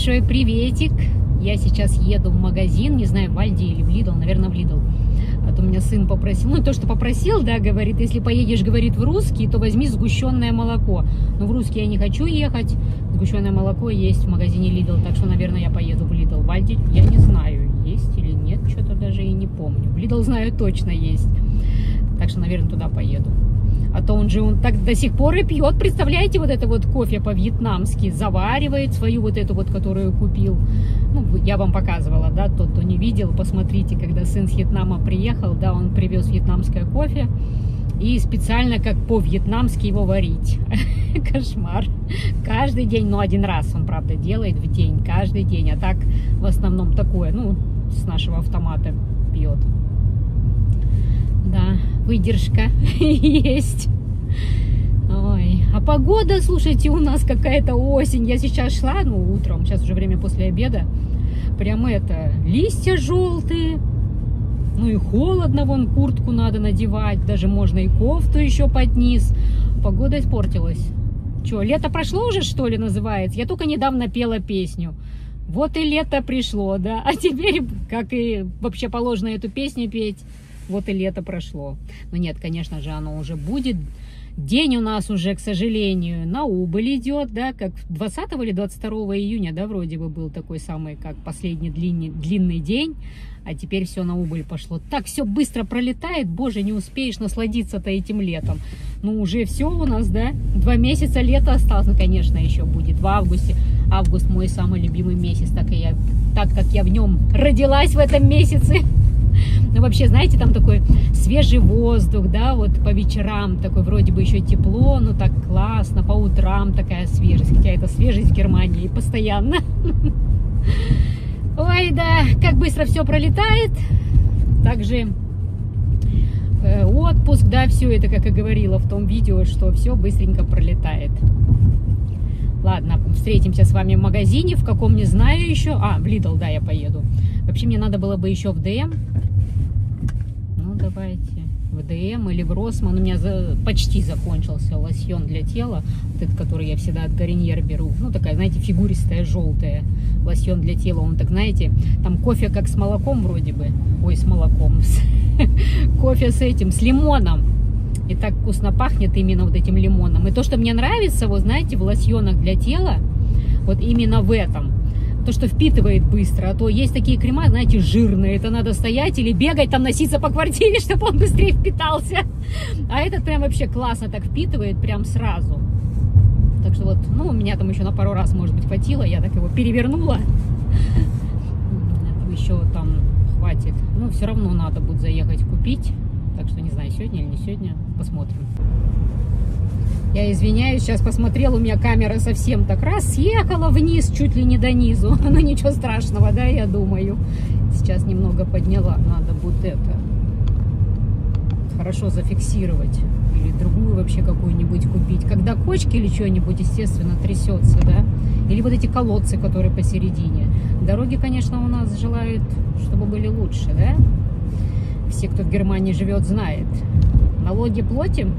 Большой приветик. Я сейчас еду в магазин, не знаю, в Aldi или в Lidl, наверное, в Lidl. А то у меня сын попросил, ну то, что попросил, да, говорит, если поедешь, говорит, в русский, то возьми сгущенное молоко. Но в русский я не хочу ехать, сгущенное молоко есть в магазине Lidl, так что, наверное, я поеду в Lidl. В Aldi я не знаю, есть или нет, что-то даже и не помню. В Lidl знаю точно есть, так что, наверное, туда поеду. А то он же он так до сих пор и пьет, представляете, вот это вот кофе по-вьетнамски, заваривает свою вот эту вот, которую купил. Ну, я вам показывала, да, тот, кто не видел, посмотрите, когда сын с Вьетнама приехал, да, он привез вьетнамское кофе и специально как по-вьетнамски его варить. Кошмар. Каждый день, ну, один раз он, правда, делает в день, каждый день, а так в основном такое, ну, с нашего автомата пьет. Да, выдержка есть. Ой, а погода, слушайте, у нас какая-то осень. Я сейчас шла, ну, утром, сейчас уже время после обеда. Прям это, листья желтые. Ну и холодно, вон куртку надо надевать. Даже можно и кофту еще под низ. Погода испортилась. Че, лето прошло уже, что ли, называется? Я только недавно пела песню. Вот и лето пришло, да. А теперь, как и вообще положено эту песню петь, вот и лето прошло. Но нет, конечно же, оно уже будет. День у нас уже, к сожалению, на убыль идет, да, как 20 или 22 июня, да, вроде бы был такой самый, как последний длинный, длинный день, а теперь все на убыль пошло. Так все быстро пролетает, боже, не успеешь насладиться-то этим летом. Ну, уже все у нас, да, два месяца лета осталось, ну, конечно, еще будет в августе. Август мой самый любимый месяц, так, и я, так как я в нем родилась в этом месяце. Ну, вообще, знаете, там такой свежий воздух, да, вот по вечерам такой вроде бы еще тепло, ну так классно, по утрам такая свежесть, хотя это свежесть в Германии постоянно. Ой, да, как быстро все пролетает. Также э, отпуск, да, все это, как и говорила в том видео, что все быстренько пролетает. Ладно, встретимся с вами в магазине, в каком не знаю еще. А, в Lidl, да, я поеду. Вообще мне надо было бы еще в ДМ давайте. В ДМ или в Росман. У меня за, почти закончился лосьон для тела. Вот этот, который я всегда от Гариньер беру. Ну, такая, знаете, фигуристая, желтая. Лосьон для тела. Он так, знаете, там кофе как с молоком вроде бы. Ой, с молоком. Кофе с этим, с лимоном. И так вкусно пахнет именно вот этим лимоном. И то, что мне нравится, вот знаете, в лосьонах для тела, вот именно в этом – то, что впитывает быстро. А то есть такие крема, знаете, жирные. Это надо стоять или бегать, там носиться по квартире, чтобы он быстрее впитался. А этот прям вообще классно так впитывает, прям сразу. Так что вот, ну, у меня там еще на пару раз, может быть, хватило. Я так его перевернула. Еще там хватит. Ну, все равно надо будет заехать купить. Так что не знаю, сегодня или не сегодня. Посмотрим. Я извиняюсь, сейчас посмотрел, у меня камера совсем так раз съехала вниз, чуть ли не до низу. Но ничего страшного, да, я думаю. Сейчас немного подняла, надо будет это хорошо зафиксировать. Или другую вообще какую-нибудь купить. Когда кочки или что-нибудь, естественно, трясется, да. Или вот эти колодцы, которые посередине. Дороги, конечно, у нас желают, чтобы были лучше, да. Все, кто в Германии живет, знает. Налоги платим,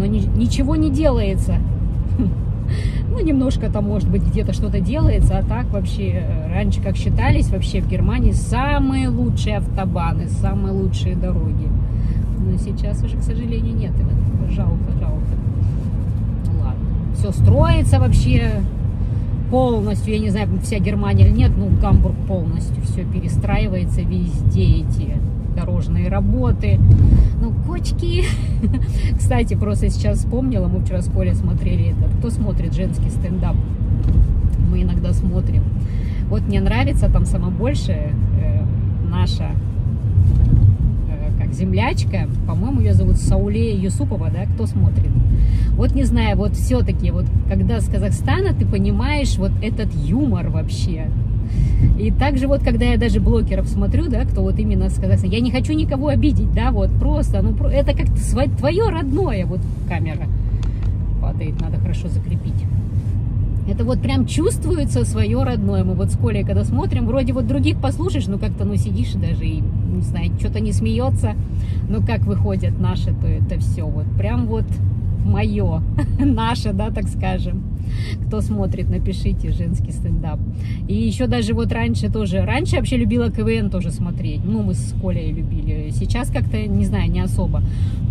но ни, ничего не делается. Ну, немножко там, может быть, где-то что-то делается, а так вообще, э, раньше, как считались, вообще в Германии самые лучшие автобаны, самые лучшие дороги. Но сейчас уже, к сожалению, нет этого. Жалко, жалко. Ну, ладно. Все строится вообще полностью, я не знаю, вся Германия или нет, ну, Гамбург полностью все перестраивается везде эти дорожные работы. Ну, кочки. Кстати, просто сейчас вспомнила, мы вчера с Колей смотрели этот. Кто смотрит женский стендап? Мы иногда смотрим. Вот мне нравится там самое большее э, наша э, как землячка, по-моему, ее зовут Сауле Юсупова, да, кто смотрит? Вот не знаю, вот все-таки, вот когда с Казахстана ты понимаешь вот этот юмор вообще, и также вот, когда я даже блогеров смотрю, да, кто вот именно сказать, я не хочу никого обидеть, да, вот просто, ну, это как-то твое родное, вот камера падает, надо хорошо закрепить. Это вот прям чувствуется свое родное. Мы вот с Колей, когда смотрим, вроде вот других послушаешь, ну как-то, ну сидишь даже и, не знаю, что-то не смеется. Но как выходят наши, то это все вот прям вот мое, наше, да, так скажем. Кто смотрит, напишите женский стендап. И еще даже вот раньше тоже, раньше вообще любила КВН тоже смотреть. Ну, мы с Колей любили. Сейчас как-то, не знаю, не особо.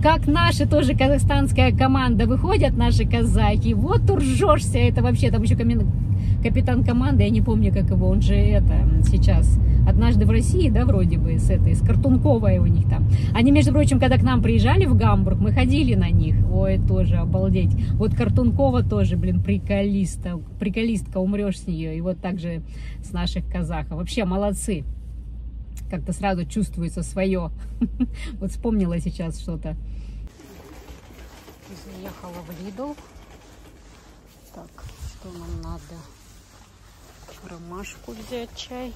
Как наша тоже казахстанская команда выходят, наши казаки, вот уржешься, это вообще, там еще капитан команды, я не помню, как его, он же это сейчас однажды в России, да, вроде бы, с этой, с Картунковой у них там. Они, между прочим, когда к нам приезжали в Гамбург, мы ходили на них, ой, тоже обалдеть. Вот Картункова тоже, блин, приколиста, приколистка, умрешь с нее, и вот так же с наших казахов. Вообще молодцы. Как-то сразу чувствуется свое. Вот вспомнила сейчас что-то. Заехала в Лидл. Так, что нам надо? Ромашку взять чай.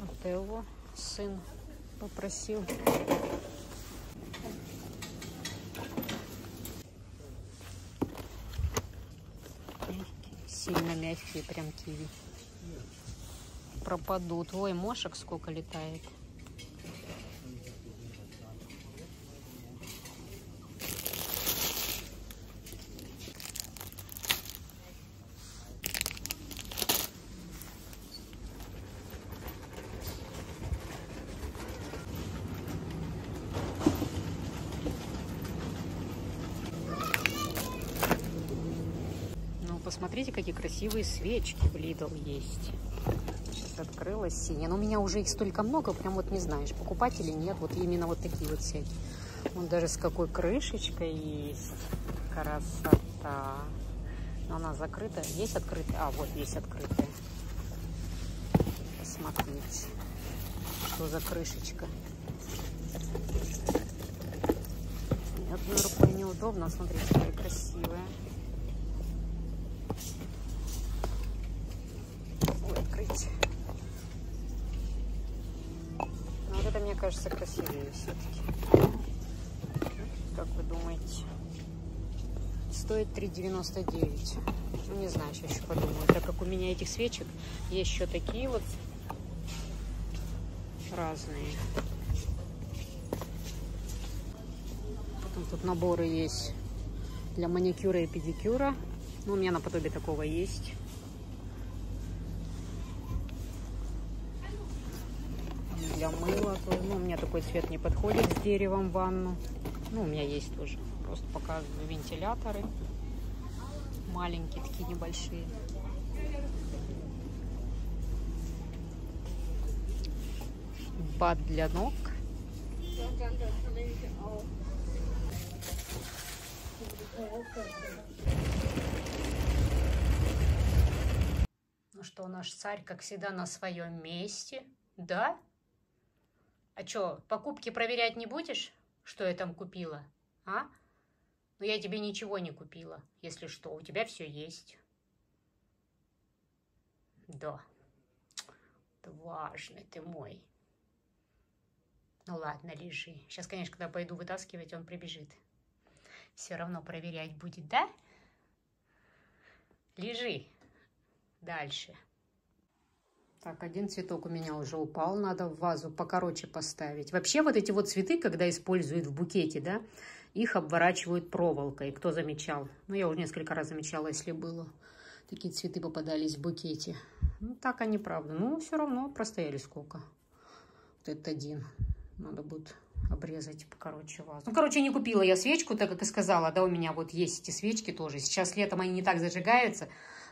Вот его сын попросил. Сильно мягкие прям киви. Пропадут. Ой, мошек сколько летает. Посмотрите, какие красивые свечки в Lidl есть. Сейчас открылась синяя. Но у меня уже их столько много, прям вот не знаешь, покупать или нет. Вот именно вот такие вот всякие. Вот даже с какой крышечкой есть. Красота. Но она закрыта. Есть открытая? А, вот есть открытая. Посмотрите, что за крышечка. Одной рукой неудобно. Смотрите, какая красивая. Как вы думаете? Стоит 3,99. Ну, не знаю, сейчас еще подумаю. Так как у меня этих свечек есть еще такие вот разные. Потом тут наборы есть для маникюра и педикюра. Ну, у меня наподобие такого есть. для мыла. Ну, у меня такой цвет не подходит с деревом ванну. Ну, у меня есть тоже. Просто показываю вентиляторы. Маленькие, такие небольшие. Бад для ног. Ну что, наш царь, как всегда, на своем месте. Да? А что, покупки проверять не будешь, что я там купила? А? Ну, я тебе ничего не купила, если что. У тебя все есть. Да. Важный ты мой. Ну ладно, лежи. Сейчас, конечно, когда пойду вытаскивать, он прибежит. Все равно проверять будет, да? Лежи. Дальше. Так, один цветок у меня уже упал, надо в вазу покороче поставить. Вообще вот эти вот цветы, когда используют в букете, да, их обворачивают проволокой. Кто замечал? Ну, я уже несколько раз замечала, если было. Такие цветы попадались в букете. Ну, так они, правда. Ну, все равно простояли сколько. Вот этот один. Надо будет обрезать покороче вазу. Ну, короче, не купила я свечку, так как и сказала, да, у меня вот есть эти свечки тоже. Сейчас летом они не так зажигаются.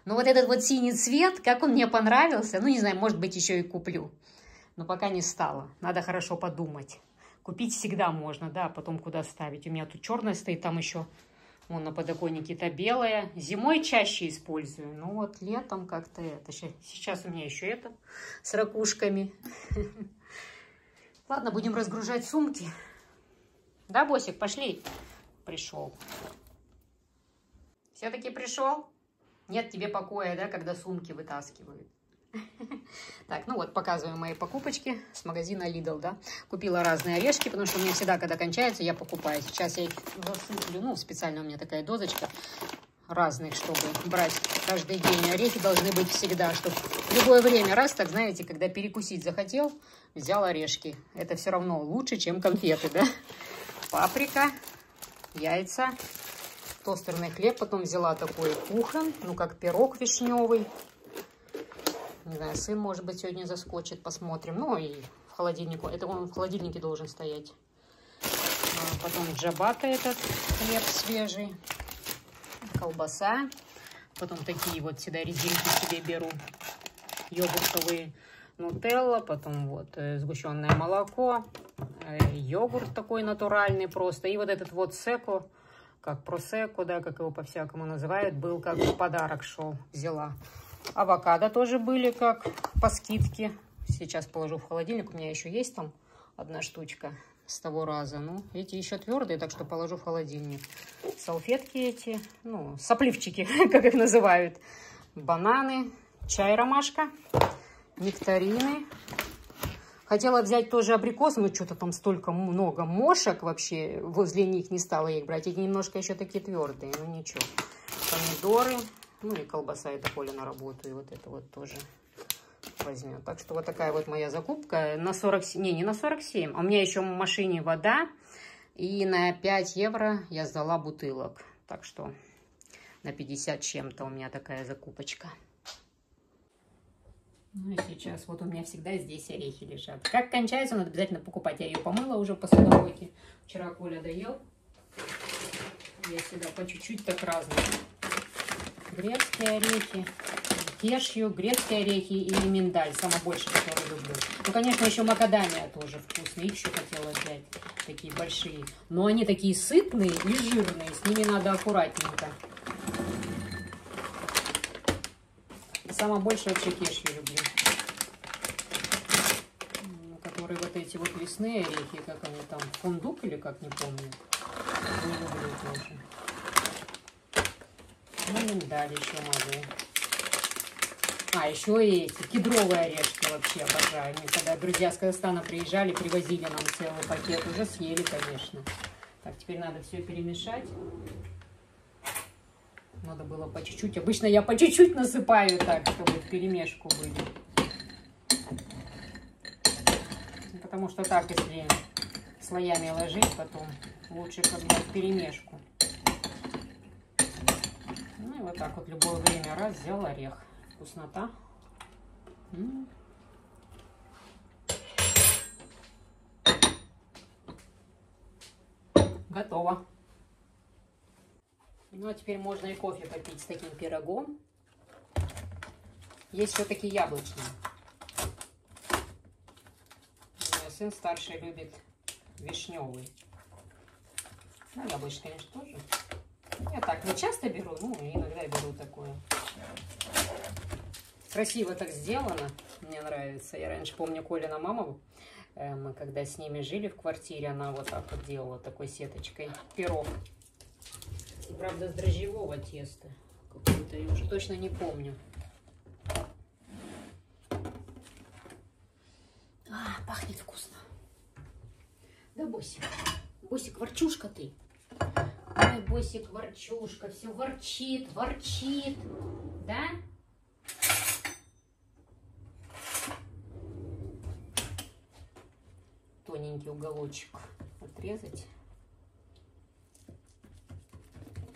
Но вот этот вот синий цвет, как он мне понравился, ну, не знаю, может быть, еще и куплю. Но пока не стала. Надо хорошо подумать. Купить всегда можно, да, потом куда ставить. У меня тут черная стоит, там еще Вон на подоконнике это белая. Зимой чаще использую. Ну вот летом как-то это. Сейчас у меня еще это с ракушками. Ладно, будем разгружать сумки. Да, Босик, пошли. Пришел. Все-таки пришел? Нет тебе покоя, да, когда сумки вытаскивают. Так, ну вот, показываю мои покупочки с магазина Lidl, да. Купила разные орешки, потому что у меня всегда, когда кончается, я покупаю. Сейчас я их засыплю, ну, специально у меня такая дозочка. разных, чтобы брать каждый день. Орехи должны быть всегда, чтобы в любое время, раз так, знаете, когда перекусить захотел, взял орешки. Это все равно лучше, чем конфеты, да? Паприка, яйца, тостерный хлеб. Потом взяла такой кухон, ну, как пирог вишневый. Не знаю, сын, может быть, сегодня заскочит, посмотрим. Ну, и в холодильнику. Это он в холодильнике должен стоять. А потом джабата этот хлеб свежий. Колбаса. Потом такие вот всегда резинки себе беру. Йогуртовые нутелла. Потом вот э, сгущенное молоко. Э, йогурт такой натуральный просто. И вот этот вот секо, как просеко, да, как его по-всякому называют, был как в подарок шел, взяла. Авокадо тоже были как по скидке. Сейчас положу в холодильник, у меня еще есть там одна штучка с того раза. Ну, эти еще твердые, так что положу в холодильник. Салфетки эти, ну, сопливчики, как их называют. Бананы, чай ромашка, нектарины, Хотела взять тоже абрикосы, но что-то там столько много мошек вообще, возле них не стала их брать. Эти немножко еще такие твердые, ну ничего. Помидоры, ну и колбаса, это Коля на работу, и вот это вот тоже возьмет. Так что вот такая вот моя закупка на 47, не, не на 47, а у меня еще в машине вода, и на 5 евро я сдала бутылок. Так что на 50 чем-то у меня такая закупочка. Ну и сейчас вот у меня всегда здесь орехи лежат. Как кончается, надо обязательно покупать. Я ее помыла уже по судовойке. Вчера Коля доел. Я всегда по чуть-чуть так разные. Грецкие орехи, кешью, грецкие орехи или миндаль. Самое больше, который люблю. Ну, конечно, еще макадамия тоже вкусные. Их еще хотела взять. Такие большие. Но они такие сытные и жирные. С ними надо аккуратненько. Самое больше вообще кешью люблю. Которые вот эти вот лесные орехи, как они там, фундук или как, не помню. Не люблю тоже. Ну, миндаль еще могу. А, еще и эти кедровые орешки вообще обожаю. Мне когда друзья с Казахстана приезжали, привозили нам целый пакет. Уже съели, конечно. Так, теперь надо все перемешать. Надо было по чуть-чуть. Обычно я по чуть-чуть насыпаю так, чтобы перемешку были. Потому что так, если слоями ложить, потом лучше когда в перемешку. Ну и вот так вот любое время раз взял орех. Вкуснота. Готово. Ну, а теперь можно и кофе попить с таким пирогом. Есть все такие яблочные. Мой сын старший любит вишневый. Ну, яблочный, конечно, тоже. Я так не часто беру, ну, иногда беру такое. Красиво так сделано, мне нравится. Я раньше помню Колина маму, э, мы когда с ними жили в квартире, она вот так вот делала такой сеточкой пирог. Правда, с дрожжевого теста. Какое-то, я уже точно не помню. А, пахнет вкусно. Да, Босик? Босик, ворчушка ты. Ой, Босик, ворчушка, все ворчит, ворчит. Да? Тоненький уголочек отрезать.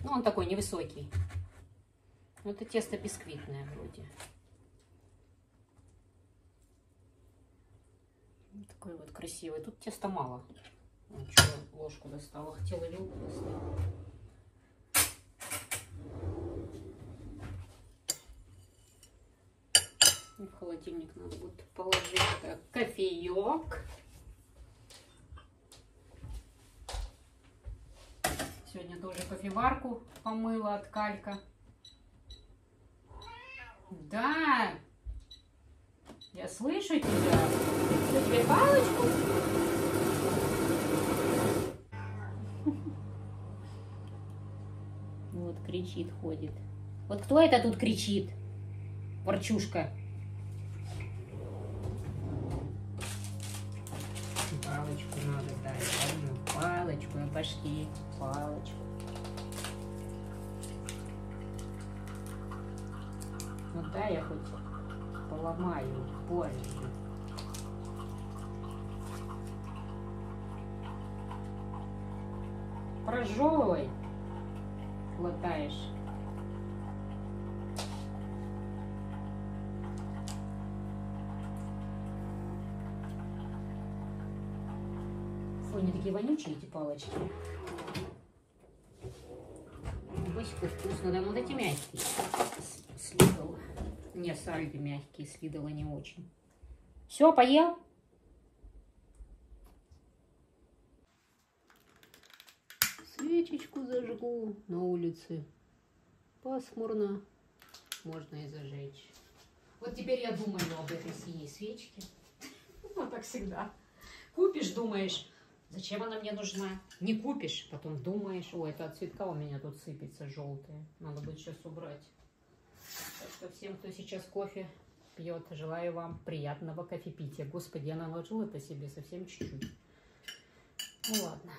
Ну, он такой невысокий. Ну, это тесто бисквитное вроде. Такой вот красивый. Тут теста мало. Вот, что ложку достала. Хотела вилку достать. в холодильник надо будет положить так, кофеек. Тоже кофеварку помыла от калька. Да, я слышу тебя. Что, тебе палочку? Вот кричит, ходит. Вот кто это тут кричит? Ворчушка. Палочку надо дать. Палочку, пошли палочку. Да, я хоть поломаю, боже. Прожевывай, хватаешь. Фу, они такие вонючие, эти палочки. Вкусно, да, но вот эти мягкие. Слидала. Не, сальви мягкие, слидала не очень. Все, поел? Свечечку зажгу на улице. Пасмурно. Можно и зажечь. Вот теперь я думаю об этой синей свечке. Вот так всегда. Купишь, думаешь, зачем она мне нужна? Не купишь, потом думаешь, ой, это от цветка у меня тут сыпется желтое. Надо будет сейчас убрать. Так что всем, кто сейчас кофе пьет, желаю вам приятного кофепития. Господи, я наложила это себе совсем чуть-чуть. Ну ладно.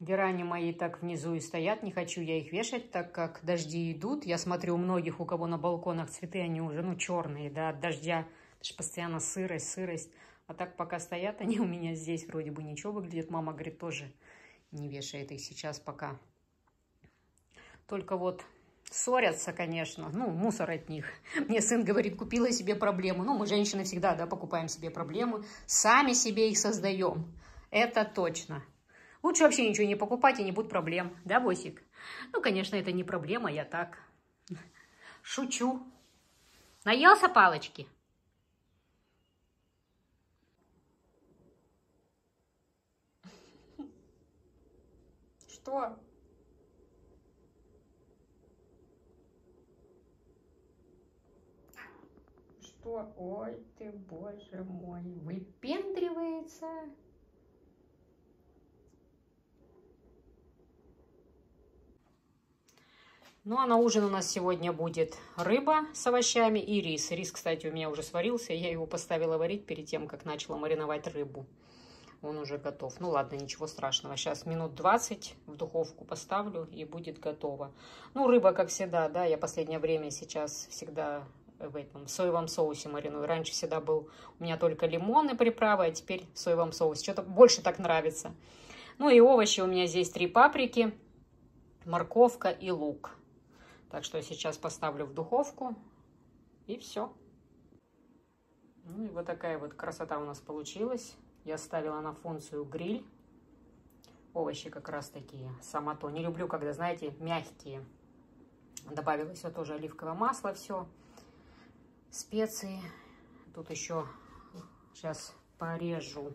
Герани мои так внизу и стоят, не хочу я их вешать, так как дожди идут. Я смотрю, у многих, у кого на балконах цветы, они уже, ну, черные, да, от дождя. Же постоянно сырость, сырость. А так пока стоят они у меня здесь, вроде бы ничего выглядит. Мама, говорит, тоже не вешает их сейчас пока. Только вот ссорятся, конечно, ну, мусор от них. Мне сын говорит, купила себе проблему. Ну, мы, женщины, всегда, да, покупаем себе проблемы. Сами себе их создаем. Это точно. Лучше вообще ничего не покупать, и не будет проблем. Да, Босик? Ну, конечно, это не проблема, я так шучу. Наелся палочки? Что? Что? Ой ты, боже мой, выпендривается. Ну, а на ужин у нас сегодня будет рыба с овощами и рис. Рис, кстати, у меня уже сварился. Я его поставила варить перед тем, как начала мариновать рыбу. Он уже готов. Ну, ладно, ничего страшного. Сейчас минут 20 в духовку поставлю и будет готово. Ну, рыба, как всегда, да, я последнее время сейчас всегда в этом соевом соусе мариную. Раньше всегда был у меня только лимон и приправы, а теперь в соевом соусе. Что-то больше так нравится. Ну и овощи у меня здесь три паприки, морковка и лук. Так что сейчас поставлю в духовку и все. Ну и вот такая вот красота у нас получилась. Я ставила на функцию гриль. Овощи как раз такие, сама то. Не люблю, когда, знаете, мягкие. Добавила все тоже оливковое масло, все. Специи. Тут еще сейчас порежу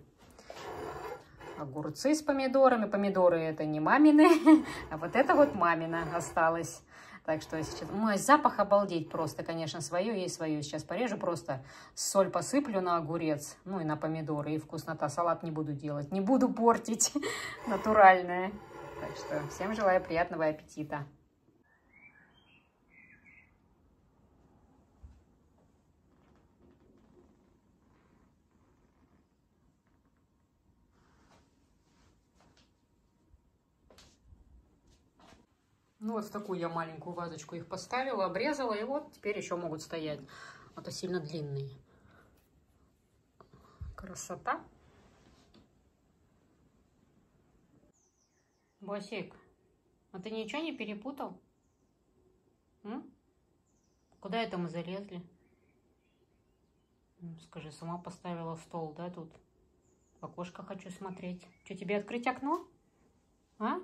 огурцы с помидорами. Помидоры это не мамины, а вот это вот мамина осталось. Так что сейчас... Мой запах обалдеть просто, конечно, свое есть свое. Сейчас порежу просто, соль посыплю на огурец, ну и на помидоры, и вкуснота. Салат не буду делать, не буду портить, натуральное. Так что всем желаю приятного аппетита. Ну вот в такую я маленькую вазочку их поставила, обрезала, и вот теперь еще могут стоять. А то сильно длинные. Красота. Босик, а ты ничего не перепутал? М? Куда это мы залезли? Скажи, сама поставила стол, да, тут? В окошко хочу смотреть. Что, тебе открыть окно? А?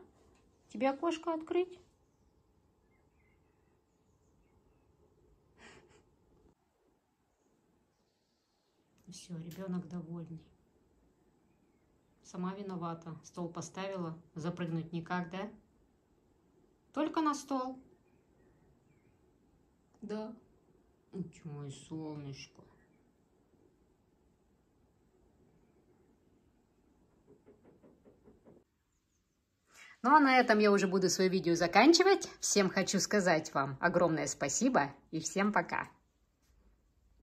Тебе окошко открыть? Все, ребенок довольный. Сама виновата. Стол поставила, запрыгнуть никак, да? Только на стол. Да. Мое солнышко. Ну а на этом я уже буду свое видео заканчивать. Всем хочу сказать вам огромное спасибо и всем пока.